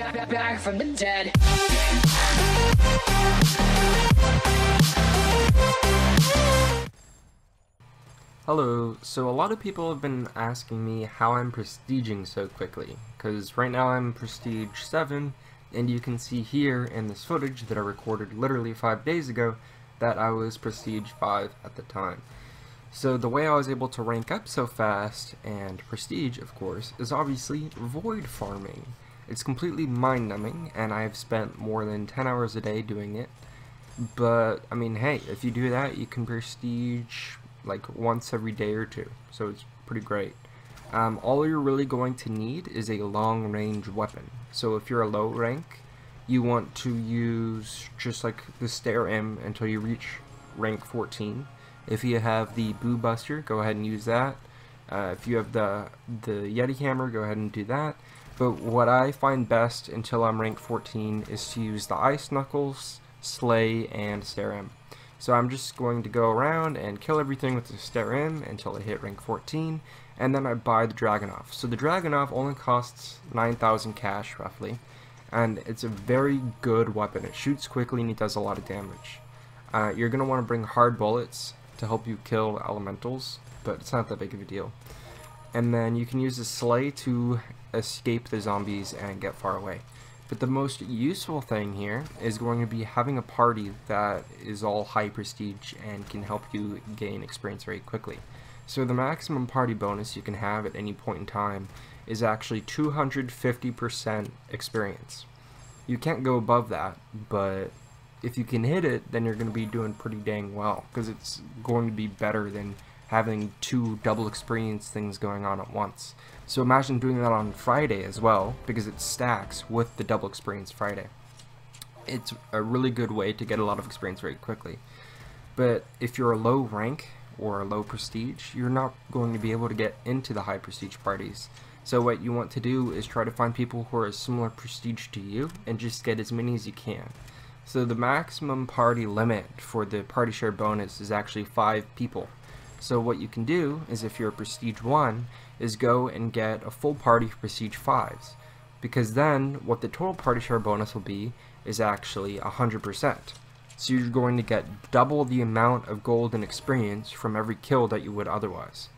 back, back, back from the dead. Hello, so a lot of people have been asking me how I'm prestiging so quickly, because right now I'm prestige 7, and you can see here in this footage that I recorded literally 5 days ago that I was prestige 5 at the time. So the way I was able to rank up so fast, and prestige of course, is obviously void farming. It's completely mind-numbing, and I've spent more than 10 hours a day doing it, but I mean hey, if you do that you can prestige like once every day or two, so it's pretty great. Um, all you're really going to need is a long range weapon. So if you're a low rank, you want to use just like the Steyr M until you reach rank 14. If you have the Boo Buster, go ahead and use that. Uh, if you have the the Yeti Hammer, go ahead and do that. But what I find best until I'm rank 14 is to use the Ice Knuckles, Sleigh, and Steyr M. So I'm just going to go around and kill everything with the Steyr M until I hit rank 14, and then I buy the Dragunov. So the Dragunov only costs 9,000 cash, roughly, and it's a very good weapon. It shoots quickly and it does a lot of damage. Uh, you're going to want to bring hard bullets to help you kill elementals, but it's not that big of a deal. And then you can use the sleigh to escape the zombies and get far away. But the most useful thing here is going to be having a party that is all high prestige and can help you gain experience very quickly. So the maximum party bonus you can have at any point in time is actually 250% experience. You can't go above that, but if you can hit it, then you're going to be doing pretty dang well, because it's going to be better than having two double experience things going on at once. So imagine doing that on Friday as well, because it stacks with the double experience Friday. It's a really good way to get a lot of experience very quickly. But if you're a low rank or a low prestige, you're not going to be able to get into the high prestige parties. So what you want to do is try to find people who are a similar prestige to you and just get as many as you can. So the maximum party limit for the party share bonus is actually 5 people. So what you can do is if you're a Prestige 1, is go and get a full party for Prestige 5s. Because then, what the total party share bonus will be is actually 100%. So you're going to get double the amount of gold and experience from every kill that you would otherwise.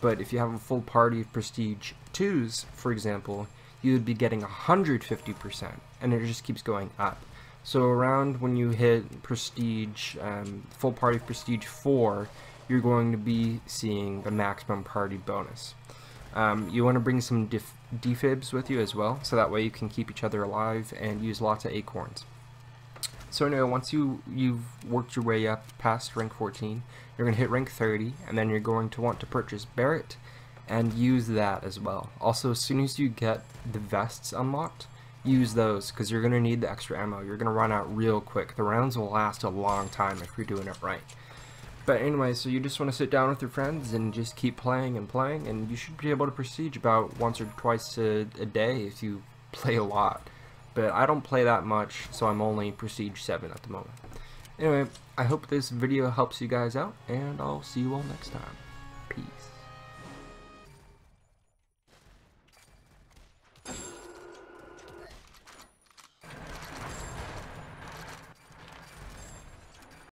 But if you have a full party of Prestige 2s, for example, you would be getting 150%, and it just keeps going up. So around when you hit Prestige, um, full party Prestige 4, you're going to be seeing the maximum party bonus. Um, you want to bring some def defibs with you as well, so that way you can keep each other alive and use lots of acorns. So anyway, once you, you've worked your way up past rank 14, you're going to hit rank 30, and then you're going to want to purchase Barrett and use that as well. Also, as soon as you get the vests unlocked, use those because you're going to need the extra ammo. You're going to run out real quick. The rounds will last a long time if you're doing it right. But anyway, so you just want to sit down with your friends and just keep playing and playing, and you should be able to prestige about once or twice a, a day if you play a lot. But I don't play that much, so I'm only prestige 7 at the moment. Anyway, I hope this video helps you guys out, and I'll see you all next time.